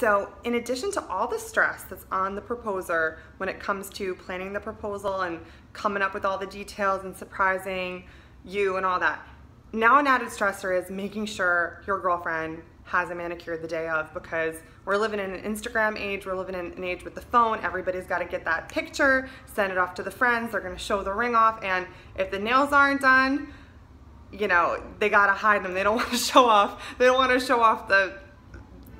So in addition to all the stress that's on the proposer when it comes to planning the proposal and coming up with all the details and surprising you and all that, now an added stressor is making sure your girlfriend has a manicure the day of because we're living in an Instagram age, we're living in an age with the phone, everybody's got to get that picture, send it off to the friends, they're going to show the ring off, and if the nails aren't done, you know, they got to hide them. They don't want to show off, they don't want to show off the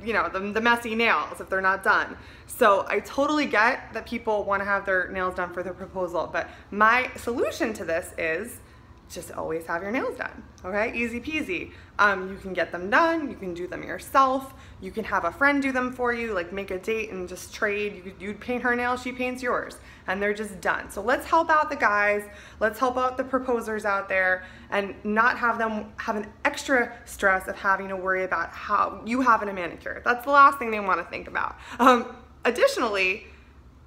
you know, the, the messy nails if they're not done. So I totally get that people want to have their nails done for their proposal, but my solution to this is just always have your nails done, okay? Easy peasy. Um, you can get them done, you can do them yourself, you can have a friend do them for you, like make a date and just trade. You, you paint her nails, she paints yours, and they're just done. So let's help out the guys, let's help out the proposers out there, and not have them have an extra stress of having to worry about how you having a manicure. That's the last thing they wanna think about. Um, additionally,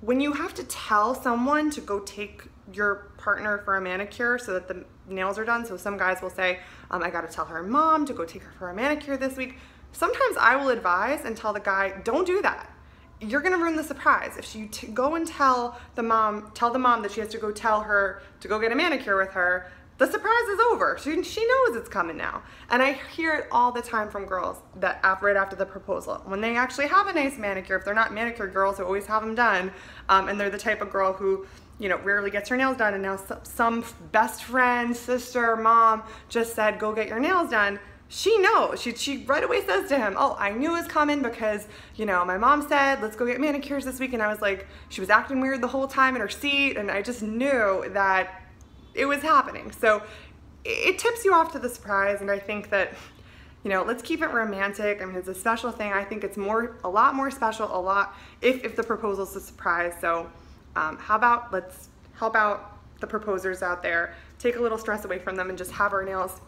when you have to tell someone to go take your partner for a manicure so that the nails are done. So some guys will say, um, I gotta tell her mom to go take her for a manicure this week. Sometimes I will advise and tell the guy, don't do that. You're gonna ruin the surprise. If you go and tell the mom, tell the mom that she has to go tell her to go get a manicure with her, the surprise is over. She, she knows it's coming now. And I hear it all the time from girls that right after the proposal. When they actually have a nice manicure, if they're not manicure girls who always have them done, um, and they're the type of girl who you know, rarely gets her nails done and now some best friend, sister, mom just said, go get your nails done, she knows. She, she right away says to him, oh, I knew it was coming because, you know, my mom said, let's go get manicures this week. And I was like, she was acting weird the whole time in her seat. And I just knew that it was happening. So it tips you off to the surprise. And I think that, you know, let's keep it romantic. I mean, it's a special thing. I think it's more, a lot more special, a lot, if, if the proposal's a surprise. So um, how about let's help out the proposers out there, take a little stress away from them and just have our nails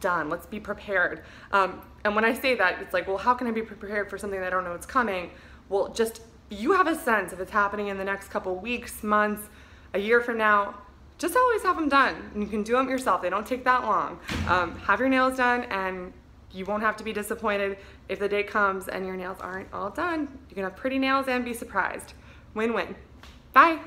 done. Let's be prepared. Um, and when I say that, it's like, well, how can I be prepared for something that I don't know it's coming? Well, just you have a sense if it's happening in the next couple weeks, months, a year from now, just always have them done. You can do them yourself. They don't take that long. Um, have your nails done and you won't have to be disappointed if the day comes and your nails aren't all done. You can have pretty nails and be surprised. Win-win. Bye.